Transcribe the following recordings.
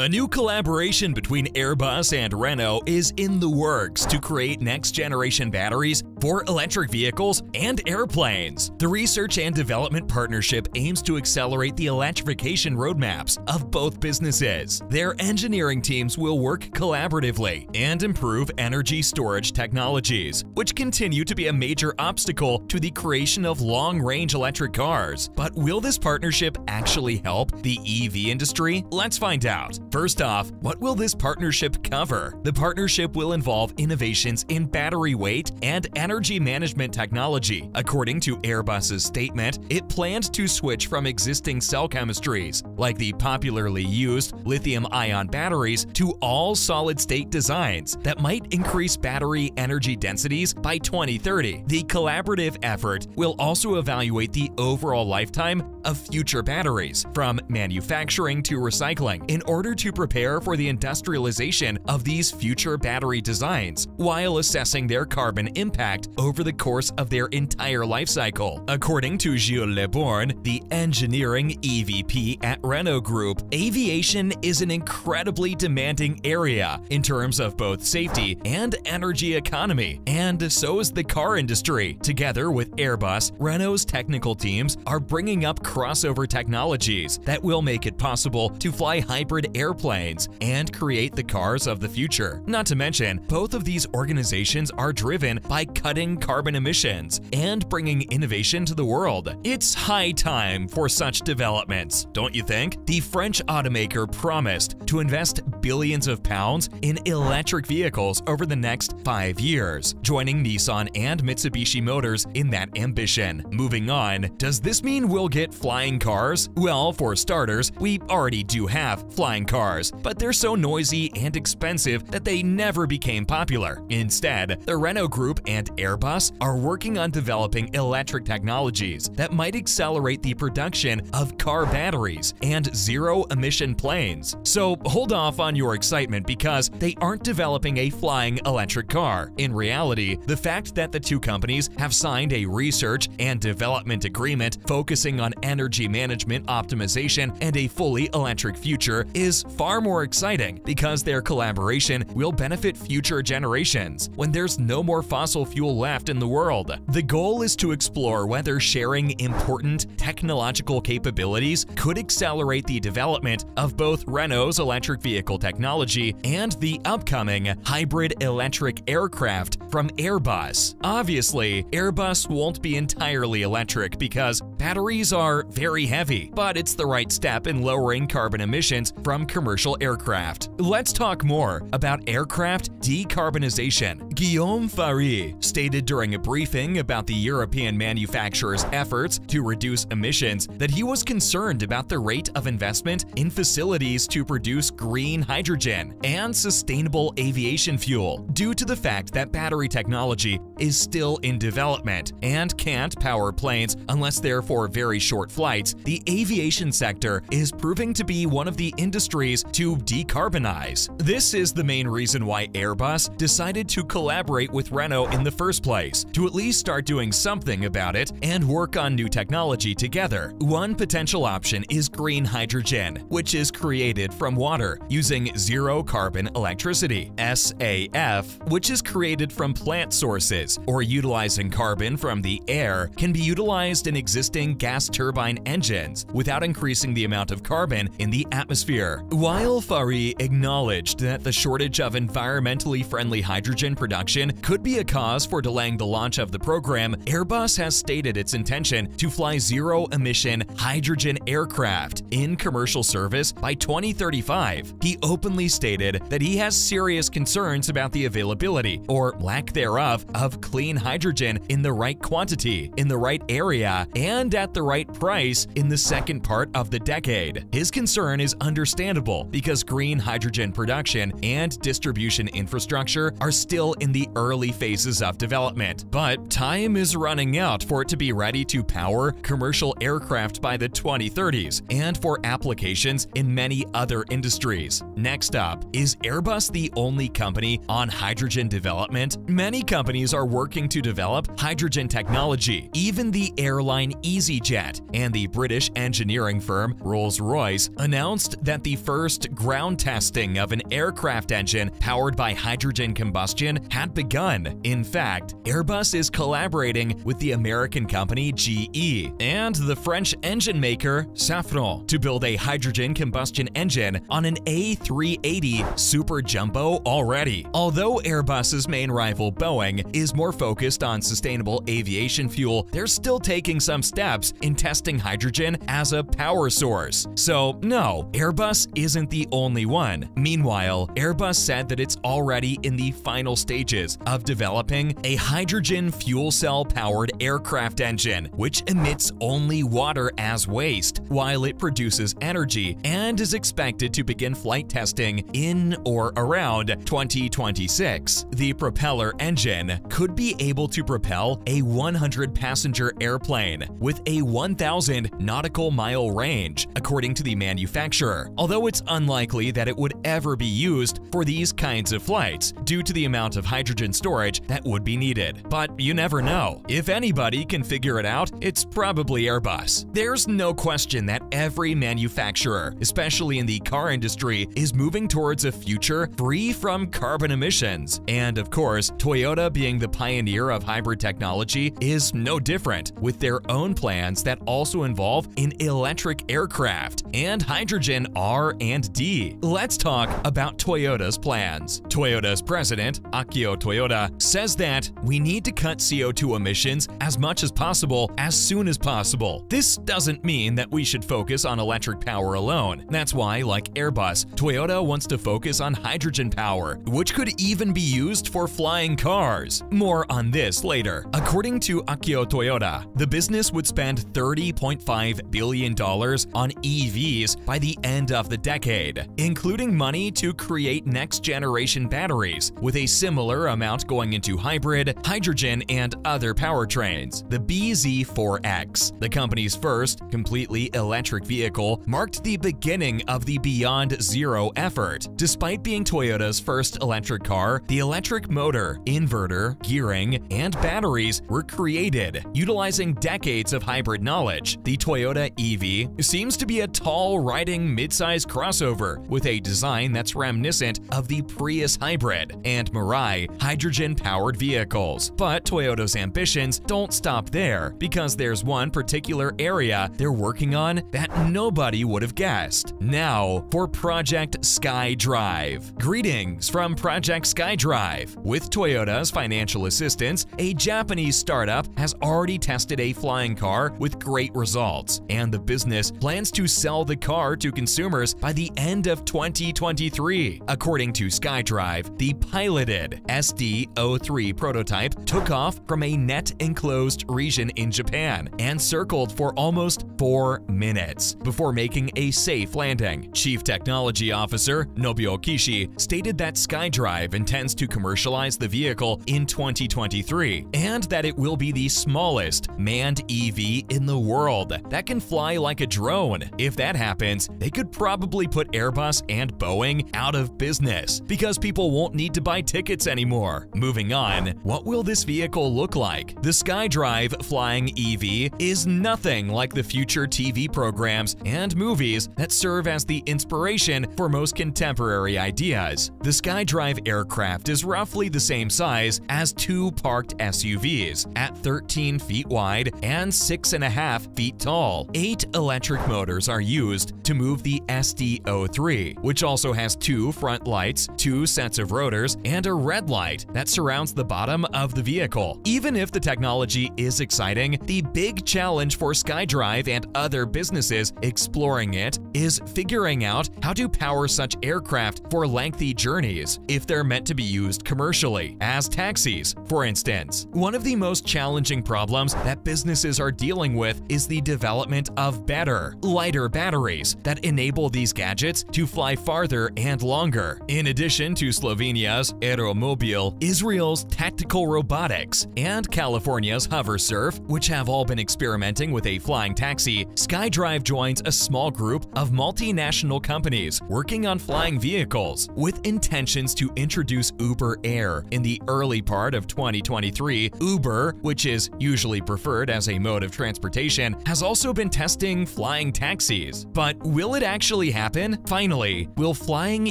A new collaboration between Airbus and Renault is in the works to create next generation batteries for electric vehicles and airplanes. The research and development partnership aims to accelerate the electrification roadmaps of both businesses. Their engineering teams will work collaboratively and improve energy storage technologies, which continue to be a major obstacle to the creation of long range electric cars. But will this partnership actually help the EV industry? Let's find out. First off, what will this partnership cover? The partnership will involve innovations in battery weight and energy management technology. According to Airbus's statement, it planned to switch from existing cell chemistries, like the popularly used lithium ion batteries, to all solid state designs that might increase battery energy densities by 2030. The collaborative effort will also evaluate the overall lifetime of future batteries, from manufacturing to recycling, in order to prepare for the industrialization of these future battery designs, while assessing their carbon impact over the course of their entire life cycle. According to Gilles Leborgne, the engineering EVP at Renault Group, aviation is an incredibly demanding area in terms of both safety and energy economy, and so is the car industry. Together with Airbus, Renault's technical teams are bringing up crossover technologies that will make it possible to fly hybrid airplanes and create the cars of the future. Not to mention, both of these organizations are driven by cutting carbon emissions and bringing innovation to the world. It's high time for such developments, don't you think? The French automaker promised to invest billions of pounds in electric vehicles over the next five years, joining Nissan and Mitsubishi Motors in that ambition. Moving on, does this mean we'll get flying cars? Well, for starters, we already do have flying cars, but they're so noisy and expensive that they never became popular. Instead, the Renault Group and Airbus are working on developing electric technologies that might accelerate the production of car batteries and zero emission planes. So hold off on your excitement because they aren't developing a flying electric car. In reality, the fact that the two companies have signed a research and development agreement focusing on energy management optimization and a fully electric future is far more exciting because their collaboration will benefit future generations when there's no more fossil fuel left in the world. The goal is to explore whether sharing important technological capabilities could accelerate the development of both Renault's electric vehicle technology and the upcoming hybrid electric aircraft from Airbus. Obviously, Airbus won't be entirely electric because batteries are very heavy, but it's the right step in lowering carbon emissions from commercial aircraft. Let's talk more about aircraft decarbonization. Guillaume Faury stated during a briefing about the European manufacturer's efforts to reduce emissions that he was concerned about the rate of investment in facilities to produce green hydrogen and sustainable aviation fuel due to the fact that battery technology is still in development and can't power planes unless they're for very short flights. The aviation sector is proving to be one of the industries to decarbonize. This is the main reason why Airbus decided to collaborate with Renault in the first place, to at least start doing something about it and work on new technology together. One potential option is green hydrogen, which is created from water using zero carbon electricity, SAF, which is created from plant sources or utilizing carbon from the air, can be utilized in existing gas turbine engines without increasing the amount of carbon in the atmosphere. While Faury acknowledged that the shortage of environmentally friendly hydrogen production could be a cause for delaying the launch of the program, Airbus has stated its intention to fly zero emission hydrogen aircraft in commercial service by 2035. He openly stated that he has serious concerns about the availability or lack thereof of clean hydrogen in the right quantity, in the right area, and at the right price in the second part of the decade. His concern is understandable because green hydrogen production and distribution infrastructure are still in the early phases of development, but time is running out for it to be ready to power commercial aircraft by the 2030s and for applications in many other industries. Next up, is Airbus the only company on hydrogen development? Many companies are working to develop hydrogen technology. Even the airline EasyJet, and the British engineering firm Rolls-Royce announced that the first ground testing of an aircraft engine powered by hydrogen combustion had begun. In fact, Airbus is collaborating with the American company GE and the French engine maker Safran to build a hydrogen combustion engine on an A380 Super Jumbo already. Although Airbus's main rival Boeing is more focused on sustainable aviation fuel, they're still taking some steps in testing hydrogen as a power source. So, no, Airbus isn't the only one. Meanwhile, Airbus said that it's already in the final stages of developing a hydrogen fuel cell powered aircraft engine, which emits only water as waste while it produces energy and is expected to begin flight testing in or around 2026. The propeller engine could be able to propel a 100 passenger airplane with a 1,000 nautical mile range, according to the manufacturer, although it's unlikely that it would ever be used for these kinds of flights due to the amount of hydrogen storage that would be needed. But you never know. If anybody can figure it out, it's probably Airbus. There's no question that every manufacturer, especially in the car industry, is moving towards a future free from carbon emissions. And of course, Toyota being the pioneer of hybrid technology is no different, with their own plans that also involve an electric aircraft and hydrogen R&D. Let's talk about Toyota's plans. Toyota's president, Akio Toyoda, says that we need to cut CO2 emissions as much as possible as soon as possible. This doesn't mean that we should focus on electric power alone. That's why, like Airbus, Toyota wants to focus on hydrogen power, which could even be used for flying cars. More on this later. According to Akio Toyoda, the business would spend $30.5 billion on EVs by the end of the decade, including money to create next generation batteries, with a similar amount going into hybrid, hydrogen, and other powertrains. The BZ4X, the company's first completely electric vehicle, marked the beginning of the Beyond Zero effort. Despite being Toyota's first electric car, the electric motor, inverter, gearing, and batteries were created utilizing decades of hybrid knowledge. The Toyota EV seems to be a tall, riding midsize crossover with a design that's reminiscent of the Prius hybrid and Mirai hydrogen-powered vehicles. But Toyota's ambitions don't stop there because there's one particular area they're working on that nobody would have guessed. Now for Project SkyDrive. Greetings from Project SkyDrive. With Toyota's financial assistance, a Japanese startup has already tested a flying car with great results, and the business plans to sell the car to consumers by the end of 2023. According to SkyDrive, the piloted SD03 prototype took off from a net enclosed region in Japan and circled for almost four minutes before making a safe landing. Chief Technology Officer Nobuo Kishi stated that SkyDrive intends to commercialize the vehicle in 2023 and that it will be the smallest manned EV in the world that can fly like a drone. If that happens, they could probably put Airbus and Boeing out of business because people won't need to buy tickets anymore. Moving on, what will this vehicle look like? The SkyDrive flying EV is nothing like the future TV programs and movies that serve as the inspiration for most contemporary ideas. The SkyDrive aircraft is roughly the same size as two parked SUVs at 13 feet wide and 6.5 feet tall. Eight electric motors are used to move the SD03, which also has two front lights, two sets of rotors, and a red light that surrounds the bottom of the vehicle. Even if the technology is exciting, the big challenge for SkyDrive and other businesses exploring it is figuring out how to power such aircraft for lengthy journeys if they're meant to be used commercially, as taxis, for instance. One of the most challenging problems that businesses are dealing with is the development of better, lighter batteries that enable these gadgets to fly farther and longer. In addition to Slovenia's Aeromobil, Israel's Tactical Robotics, and California's HoverSurf, which have all been experimenting with a flying taxi, SkyDrive joins a small group of multinational companies working on flying vehicles with intentions to introduce Uber Air in the early part of 2023. Uber, which is usually preferred as a mode of of Transportation has also been testing flying taxis. But will it actually happen? Finally, will flying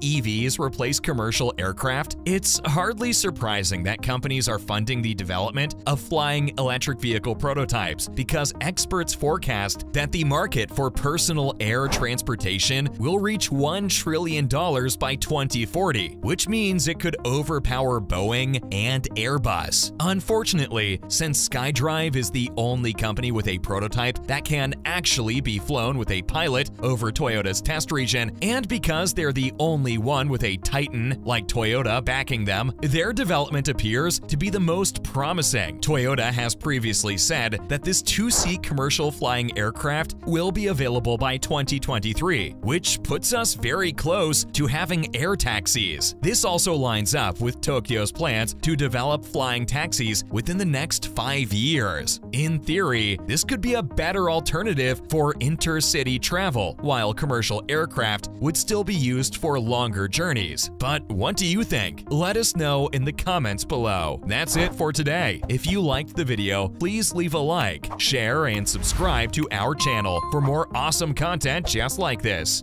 EVs replace commercial aircraft? It's hardly surprising that companies are funding the development of flying electric vehicle prototypes because experts forecast that the market for personal air transportation will reach $1 trillion by 2040, which means it could overpower Boeing and Airbus. Unfortunately, since SkyDrive is the only company with a prototype that can actually be flown with a pilot over Toyota's test region, and because they're the only one with a Titan like Toyota backing them, their development appears to be the most promising. Toyota has previously said that this two-seat commercial flying aircraft will be available by 2023, which puts us very close to having air taxis. This also lines up with Tokyo's plans to develop flying taxis within the next five years. In theory, this could be a better alternative for intercity travel, while commercial aircraft would still be used for longer journeys. But what do you think? Let us know in the comments below. That's it for today. If you liked the video, please leave a like, share, and subscribe to our channel for more awesome content just like this.